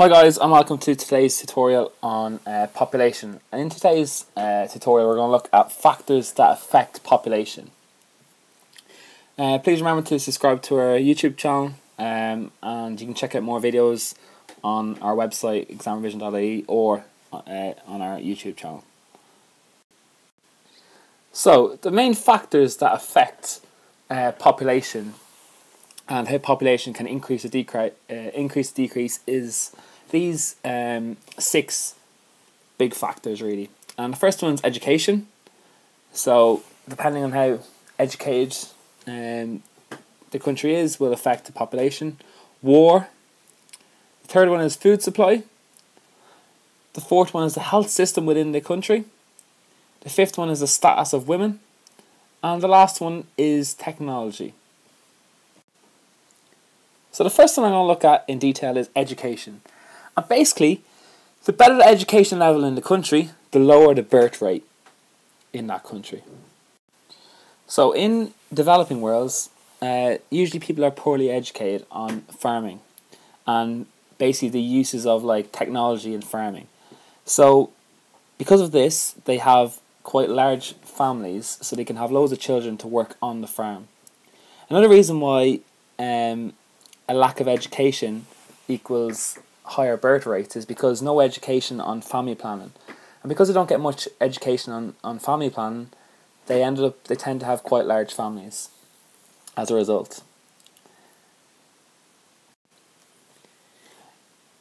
Hi guys and welcome to today's tutorial on uh, population and in today's uh, tutorial we're going to look at factors that affect population. Uh, please remember to subscribe to our YouTube channel um, and you can check out more videos on our website examrevision.ie or uh, on our YouTube channel. So the main factors that affect uh, population and how population can increase or decrease, uh, increase decrease is these um, six big factors really. And the first one's education. So depending on how educated um, the country is will affect the population. War. The third one is food supply. The fourth one is the health system within the country. The fifth one is the status of women. And the last one is technology. So the first thing I'm going to look at in detail is education. And basically, the better the education level in the country, the lower the birth rate in that country. So in developing worlds, uh, usually people are poorly educated on farming and basically the uses of like technology in farming. So because of this, they have quite large families, so they can have loads of children to work on the farm. Another reason why um, a lack of education equals higher birth rates is because no education on family planning. And because they don't get much education on, on family planning, they ended up they tend to have quite large families as a result.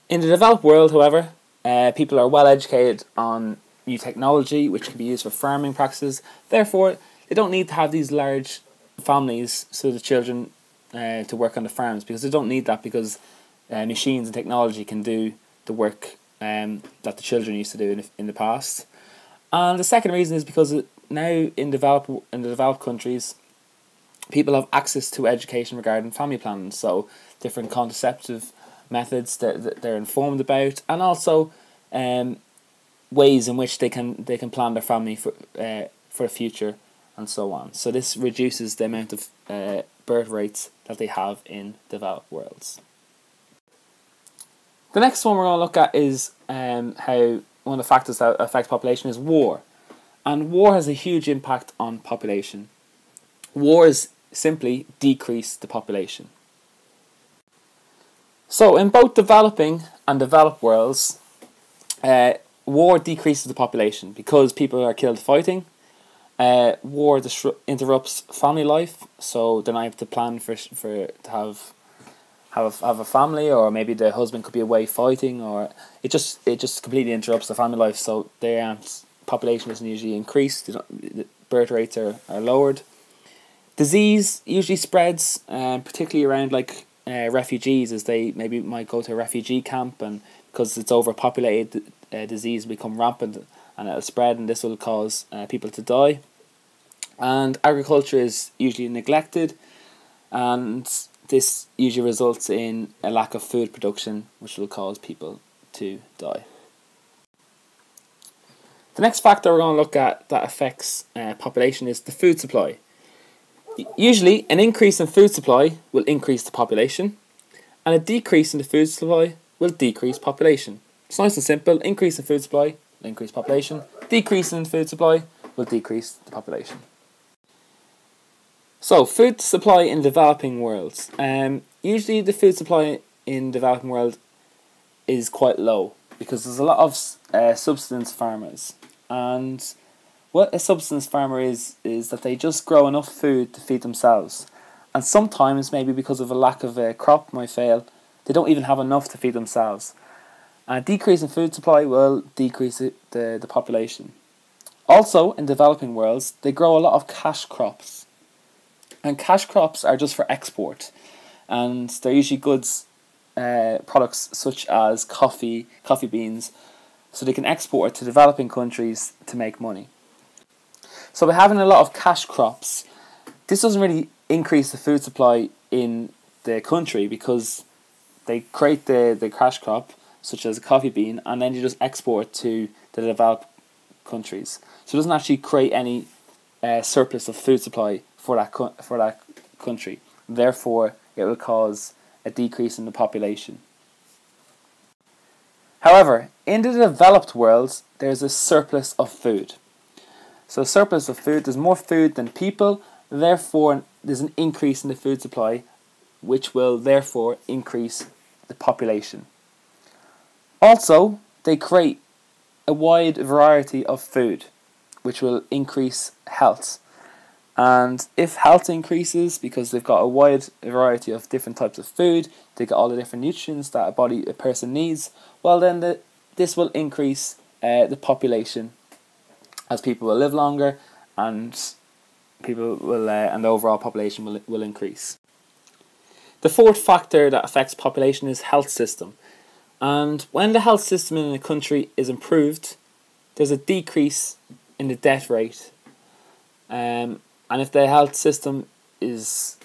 In the developed world, however, uh, people are well educated on new technology which can be used for farming practices. Therefore, they don't need to have these large families so the children uh, to work on the farms because they don't need that because uh, machines and technology can do the work um, that the children used to do in, in the past. And the second reason is because now in develop in the developed countries, people have access to education regarding family planning. So different contraceptive methods that, that they're informed about, and also um, ways in which they can they can plan their family for uh, for the future and so on. So this reduces the amount of uh, birth rates that they have in developed worlds. The next one we're going to look at is um, how one of the factors that affect population is war. And war has a huge impact on population. Wars simply decrease the population. So in both developing and developed worlds, uh, war decreases the population because people are killed fighting uh, war interrupts family life, so they're not able to plan for for to have have a, have a family, or maybe the husband could be away fighting, or it just it just completely interrupts the family life. So their population isn't usually increased. The birth rates are, are lowered. Disease usually spreads, um, particularly around like uh, refugees, as they maybe might go to a refugee camp, and because it's overpopulated, uh, disease become rampant and it'll spread, and this will cause uh, people to die and agriculture is usually neglected and this usually results in a lack of food production which will cause people to die. The next factor we're going to look at that affects uh, population is the food supply. Usually an increase in food supply will increase the population and a decrease in the food supply will decrease population. It's nice and simple, increase in food supply will increase population, decrease in food supply will decrease the population. So, food supply in developing worlds. Um, usually, the food supply in developing world is quite low because there's a lot of uh, subsistence farmers, and what a subsistence farmer is is that they just grow enough food to feed themselves, and sometimes maybe because of a lack of a crop might fail, they don't even have enough to feed themselves. A decrease in food supply will decrease the, the population. Also, in developing worlds, they grow a lot of cash crops and cash crops are just for export, and they're usually goods, uh, products such as coffee, coffee beans, so they can export it to developing countries to make money. So by having a lot of cash crops, this doesn't really increase the food supply in the country because they create the, the cash crop, such as a coffee bean, and then you just export to the developed countries. So it doesn't actually create any uh, surplus of food supply for that co- for that country. Therefore, it will cause a decrease in the population. However, in the developed worlds, there's a surplus of food. So, surplus of food, there's more food than people, therefore, there's an increase in the food supply, which will therefore increase the population. Also, they create a wide variety of food, which will increase health. And if health increases because they've got a wide variety of different types of food, they get all the different nutrients that a body a person needs. Well, then the, this will increase uh, the population as people will live longer and people will uh, and the overall population will will increase. The fourth factor that affects population is health system. And when the health system in a country is improved, there's a decrease in the death rate. Um, and if their health system is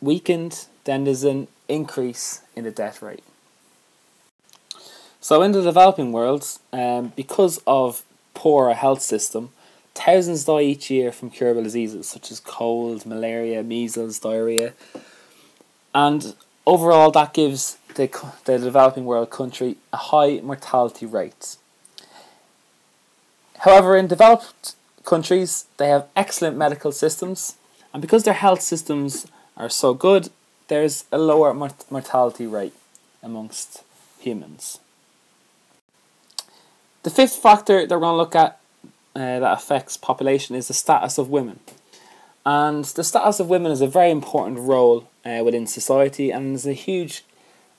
weakened, then there's an increase in the death rate. So in the developing world, um, because of poorer health system, thousands die each year from curable diseases such as cold, malaria, measles, diarrhea, and overall that gives the, the developing world country a high mortality rate. However, in developed countries, they have excellent medical systems, and because their health systems are so good, there's a lower mort- mortality rate amongst humans. The fifth factor that we're going to look at uh, that affects population is the status of women. And the status of women is a very important role uh, within society and is a huge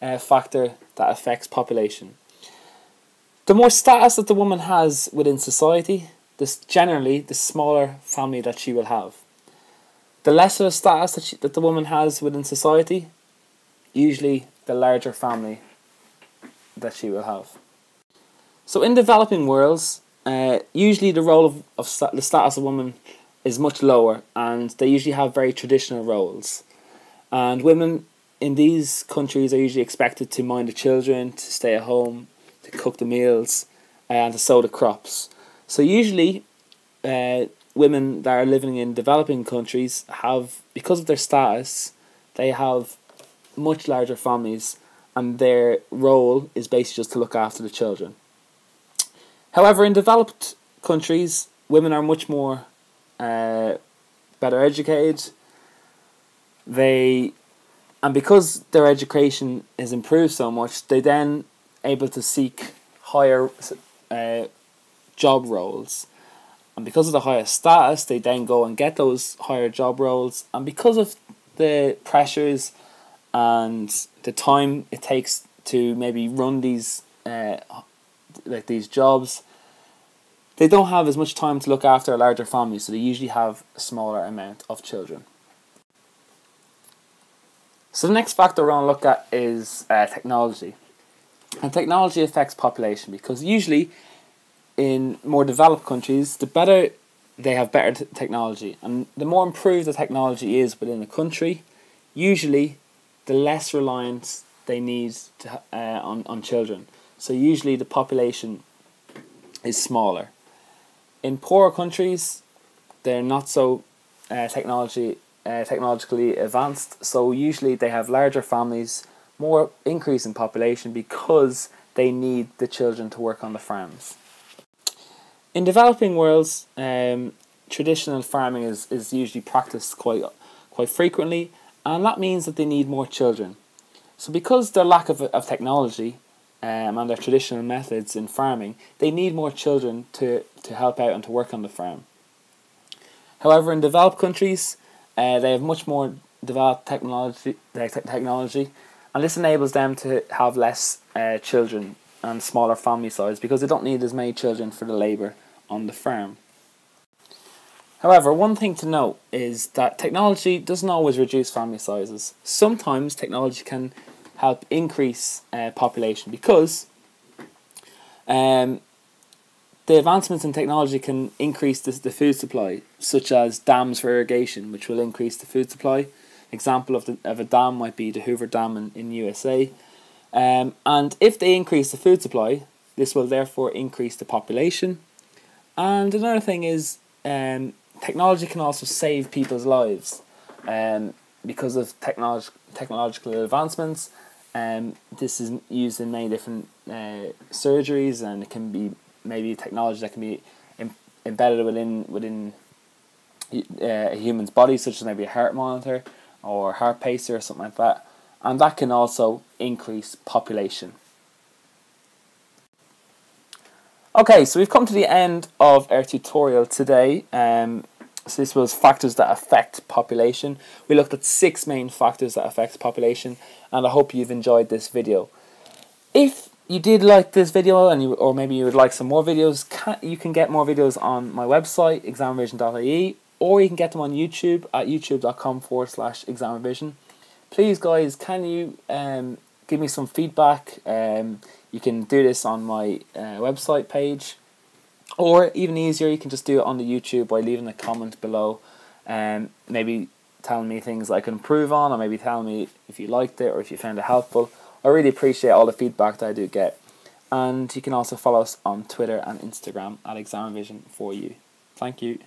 uh, factor that affects population. The more status that the woman has within society, this generally the smaller family that she will have. The lesser status that, she, that the woman has within society, usually the larger family that she will have. So in developing worlds, uh, usually the role of, of the status of woman is much lower, and they usually have very traditional roles. And women in these countries are usually expected to mind the children, to stay at home, to cook the meals, and to sow the crops. So usually, uh, women that are living in developing countries have, because of their status, they have much larger families, and their role is basically just to look after the children. However, in developed countries, women are much more uh, better educated. They, and because their education is improved so much, they then able to seek higher uh, job roles. And because of the higher status, they then go and get those higher job roles. And because of the pressures and the time it takes to maybe run these uh, like these jobs, they don't have as much time to look after a larger family, so they usually have a smaller amount of children. So the next factor we're going to look at is uh, technology. And technology affects population because usually in more developed countries, the better they have better t- technology, and the more improved the technology is within a country, usually the less reliance they need to, uh, on, on children. So usually the population is smaller. In poorer countries, they're not so uh, technology uh, technologically advanced, so usually they have larger families, more increase in population because they need the children to work on the farms. In developing worlds, um, traditional farming is, is usually practiced quite quite frequently, and that means that they need more children. So because their lack of, of technology um, and their traditional methods in farming, they need more children to, to help out and to work on the farm. However, in developed countries, uh, they have much more developed technology, technology, and this enables them to have less uh, children and smaller family size because they don't need as many children for the labour on the farm. However, one thing to note is that technology doesn't always reduce family sizes. Sometimes technology can help increase uh, population because um, the advancements in technology can increase the, food supply, such as dams for irrigation, which will increase the food supply. Example of, the, of a dam might be the Hoover Dam in, in USA. Um, and if they increase the food supply, this will therefore increase the population and another thing is um, technology can also save people's lives um, because of technolog- technological advancements. Um, this is used in many different uh, surgeries, and it can be maybe technology that can be Im- embedded within within uh, a human's body, such as maybe a heart monitor or heart pacer or something like that, and that can also increase population. Okay, so we've come to the end of our tutorial today. Um, so this was factors that affect population. We looked at six main factors that affect population, and I hope you've enjoyed this video. If you did like this video, and you or maybe you would like some more videos, can, you can get more videos on my website examrevision.ie, or you can get them on YouTube at youtube.com forward slash examrevision. Please, guys, can you um, give me some feedback? Um, you can do this on my uh, website page, or even easier, you can just do it on the YouTube by leaving a comment below, and um, maybe telling me things I can improve on, or maybe telling me if you liked it or if you found it helpful. I really appreciate all the feedback that I do get. And you can also follow us on Twitter and Instagram at Exam Revision for you. Thank you.